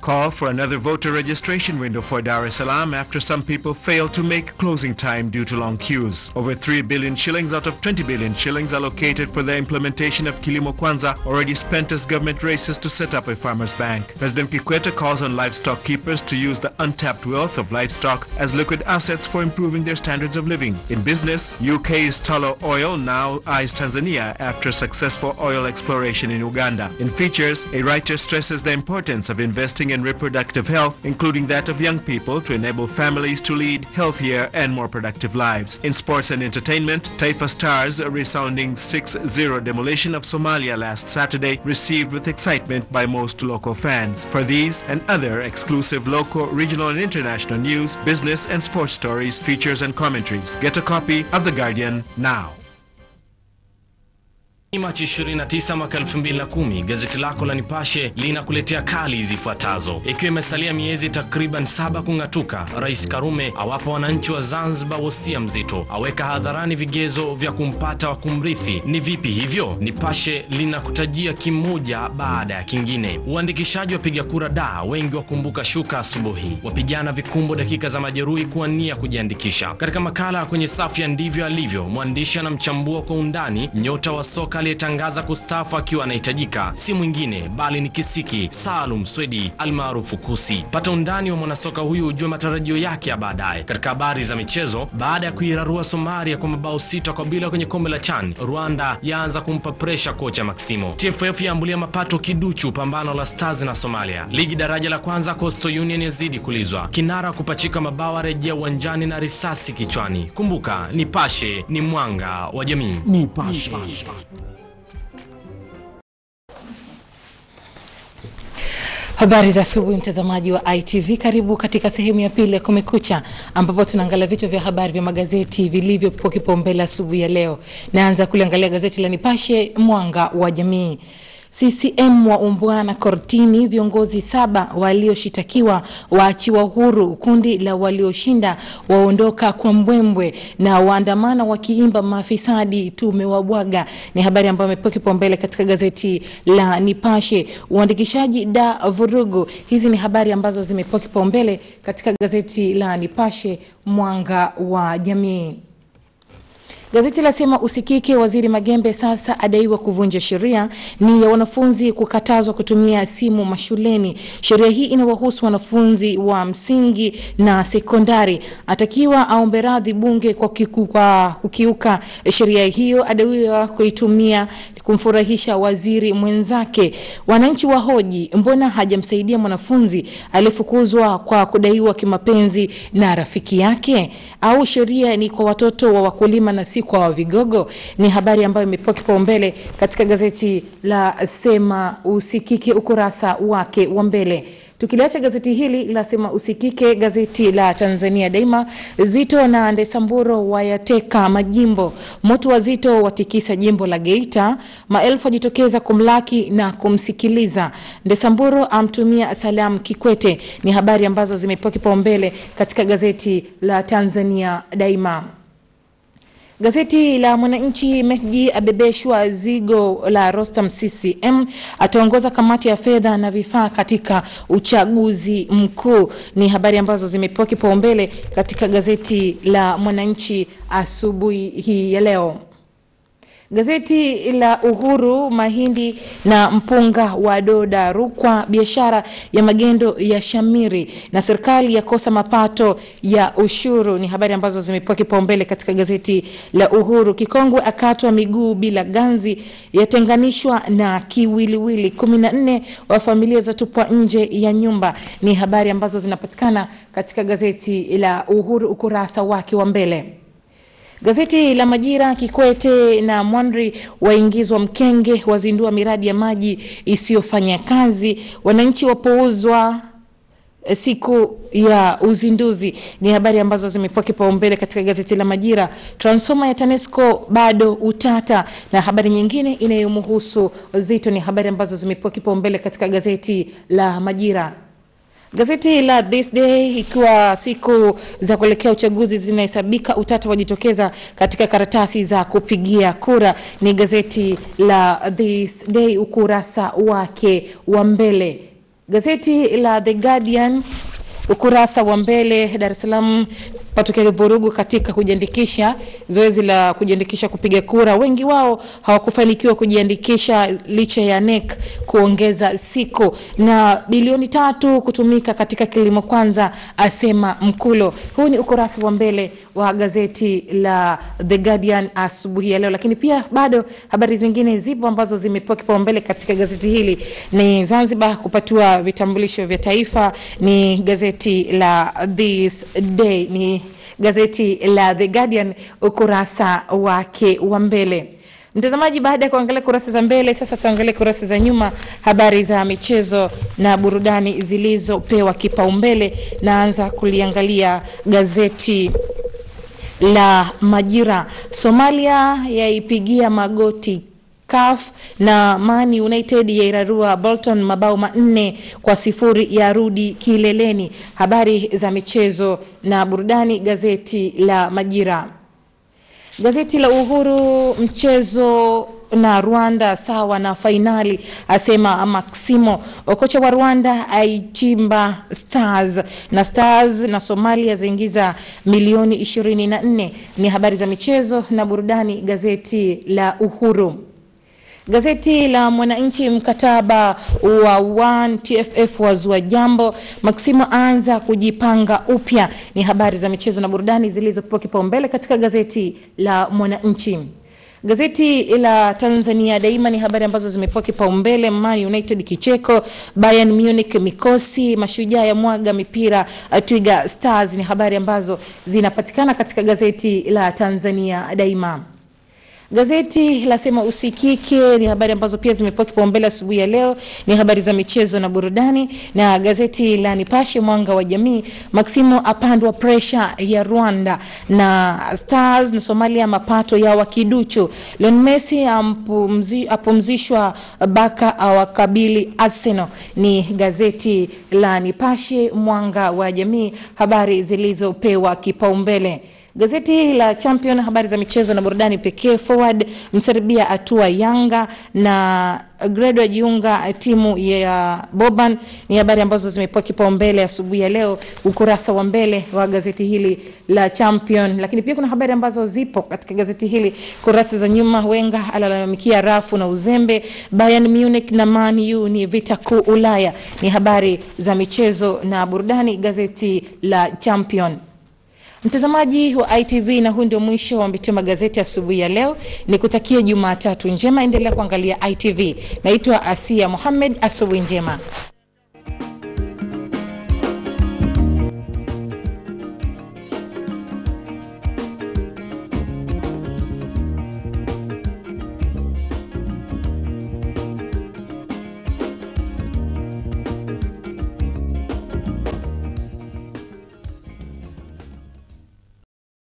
Call for another voter registration window for Dar es Salaam after some people failed to make closing time due to long queues. Over 3 billion shillings out of 20 billion shillings allocated for the implementation of Kilimo Kwanza already spent as government races to set up a farmers bank. President Kikwete calls on livestock keepers to use the untapped wealth of livestock as liquid assets for improving their standards of living. In business, UK's Tullow Oil now eyes Tanzania after successful oil exploration in Uganda. In features, a writer stresses the importance of investing in reproductive health, including that of young people, to enable families to lead healthier and more productive lives. In sports and entertainment, Taifa Stars' resounding 6-0 demolition of Somalia last Saturday received with excitement by most local fans. For these and other exclusive local, regional and international news, business and sports stories, features and commentaries, get a copy of The Guardian now. Machi 29 mwaka 2010 gazeti lako la Nipashe linakuletea kali zifuatazo. Ikiwa imesalia miezi takriban saba kung'atuka, Rais Karume awapa wananchi wa Zanzibar wosia mzito, aweka hadharani vigezo vya kumpata wa kumrithi. Ni vipi hivyo? Nipashe linakutajia kimoja baada ya kingine. Uandikishaji wa piga kura da, wengi wakumbuka shuka asubuhi, wapigana vikumbo dakika za majeruhi kuania kujiandikisha. Katika makala kwenye safu ya ndivyo alivyo, mwandishi anamchambua kwa undani nyota wa soka aliyetangaza kustafu akiwa anahitajika si mwingine bali ni kisiki Salum Swedi almaarufu Kusi. Pata undani wa mwanasoka huyu ujue matarajio yake ya baadaye. Katika habari za michezo, baada ya kuirarua Somalia kwa mabao sita kwa bila kwenye kombe la CHAN, Rwanda yaanza kumpa presha kocha Maximo. TFF yaambulia mapato kiduchu pambano la Stars na Somalia. Ligi daraja la kwanza, Coastal Union yazidi kulizwa. Kinara kupachika mabao arejea uwanjani na risasi kichwani. Kumbuka, Nipashe ni mwanga wa jamii. Nipashe. Habari za asubuhi mtazamaji wa ITV, karibu katika sehemu ya pili ya Kumekucha ambapo tunaangalia vichwa vya habari vya magazeti vilivyopewa kipaumbele asubuhi ya leo. Naanza kuliangalia gazeti la Nipashe mwanga wa jamii. CCM waumbwana kortini, viongozi saba walioshitakiwa waachiwa huru, kundi la walioshinda waondoka kwa mbwembwe, na waandamana wakiimba mafisadi tumewabwaga. Ni habari ambayo imepewa kipaumbele katika gazeti la Nipashe. Uandikishaji da vurugu, hizi ni habari ambazo zimepewa kipaumbele katika gazeti la Nipashe mwanga wa jamii. Gazeti lasema usikike, waziri Magembe sasa adaiwa kuvunja sheria ni ya wanafunzi kukatazwa kutumia simu mashuleni. Sheria hii inawahusu wanafunzi wa msingi na sekondari. Atakiwa aombe radhi bunge kwa, kiku, kwa kukiuka sheria hiyo, adaiwa kuitumia kumfurahisha waziri mwenzake. Wananchi wahoji mbona hajamsaidia mwanafunzi aliyefukuzwa kwa kudaiwa kimapenzi na rafiki yake, au sheria ni kwa watoto wa wakulima na kwa vigogo. Ni habari ambayo imepewa kipaumbele katika gazeti la Sema Usikike ukurasa wake wa mbele. Tukiliacha gazeti hili la Sema Usikike, gazeti la Tanzania Daima, Zito na Ndesamburo wayateka majimbo, moto wa Zito watikisa jimbo la Geita, maelfu wajitokeza kumlaki na kumsikiliza. Ndesamburo amtumia salamu Kikwete. Ni habari ambazo zimepewa kipaumbele katika gazeti la Tanzania Daima. Gazeti la Mwananchi, Mehdi abebeshwa zigo la Rostam CCM, ataongoza kamati ya fedha na vifaa katika uchaguzi mkuu. Ni habari ambazo zimepewa kipaumbele katika gazeti la Mwananchi asubuhi hii ya leo. Gazeti la Uhuru, mahindi na mpunga wa doda Rukwa, biashara ya magendo ya shamiri na serikali yakosa mapato ya ushuru. Ni habari ambazo zimepewa kipaumbele katika gazeti la Uhuru. Kikongwe akatwa miguu bila ganzi, yatenganishwa na kiwiliwili. kumi na nne wa familia zatupwa nje ya nyumba. Ni habari ambazo zinapatikana katika gazeti la Uhuru ukurasa wake wa mbele. Gazeti la Majira, Kikwete na Mwandri waingizwa mkenge, wazindua miradi ya maji isiyofanya kazi, wananchi wapouzwa siku ya uzinduzi. Ni habari ambazo zimepewa kipaumbele katika gazeti la Majira. Transforma ya TANESCO bado utata, na habari nyingine inayomhusu Zito ni habari ambazo zimepewa kipaumbele katika gazeti la Majira. Gazeti la This Day, ikiwa siku za kuelekea uchaguzi zinahesabika, utata wajitokeza katika karatasi za kupigia kura. Ni gazeti la This Day ukurasa wake wa mbele. Gazeti la The Guardian ukurasa wa mbele, Dar es Salaam patokea vurugu katika kujiandikisha, zoezi la kujiandikisha kupiga kura. Wengi wao hawakufanikiwa kujiandikisha licha ya NEC kuongeza siku, na bilioni tatu kutumika katika kilimo kwanza, asema Mkulo. Huu ni ukurasa wa mbele wa gazeti la The Guardian asubuhi ya leo, lakini pia bado habari zingine zipo ambazo zimepewa kipaumbele katika gazeti hili. Ni Zanzibar kupatiwa vitambulisho vya taifa, ni gazeti la This Day, ni gazeti la The Guardian ukurasa wake wa mbele. Mtazamaji, baada ya kuangalia kurasa za mbele, sasa tuangalie kurasa za nyuma, habari za michezo na burudani zilizopewa kipaumbele. Naanza kuliangalia gazeti la Majira. Somalia yaipigia magoti CAF na Man United yairarua Bolton mabao manne kwa sifuri ya rudi kileleni. Habari za michezo na burudani, gazeti la Majira. Gazeti la Uhuru, mchezo na Rwanda sawa na fainali, asema Maximo. Kocha wa Rwanda aichimba Stars na Stars na Somalia zaingiza milioni 24. Ni habari za michezo na burudani, gazeti la Uhuru. Gazeti la Mwananchi, mkataba wa One TFF wazua jambo, Maximo anza kujipanga upya. Ni habari za michezo na burudani zilizopewa kipaumbele katika gazeti la Mwananchi. Gazeti la Tanzania Daima ni habari ambazo zimepewa kipaumbele: Man United kicheko, Bayern Munich mikosi, mashujaa ya mwaga mipira, Twiga Stars. Ni habari ambazo zinapatikana katika gazeti la Tanzania Daima. Gazeti la Sema Usikike ni habari ambazo pia zimepewa kipaumbele asubuhi ya leo, ni habari za michezo na burudani. Na gazeti la Nipashe Mwanga wa Jamii, Maximo apandwa presha ya Rwanda na Stars na Somalia, mapato ya wakiduchu. Lionel Messi apumzishwa, Baka awakabili Arsenal. Ni gazeti la Nipashe Mwanga wa Jamii, habari zilizopewa kipaumbele. Gazeti la Champion habari za michezo na burudani pekee. Forward Mserbia atua Yanga na Gredo ajiunga timu ya Boban ni habari ambazo zimepewa kipaumbele asubuhi ya leo, ukurasa wa mbele wa gazeti hili la Champion. Lakini pia kuna habari ambazo zipo katika gazeti hili kurasa za nyuma. Wenga alalamikia rafu na uzembe. Bayern Munich na Man U ni vita kuu Ulaya. Ni habari za michezo na burudani, gazeti la Champion. Mtazamaji wa ITV, na huu ndio mwisho wa Mbitio Magazeti asubuhi ya leo. Nikutakie Jumatatu njema, endelea kuangalia ITV. Naitwa Asia Mohamed, asubuhi njema.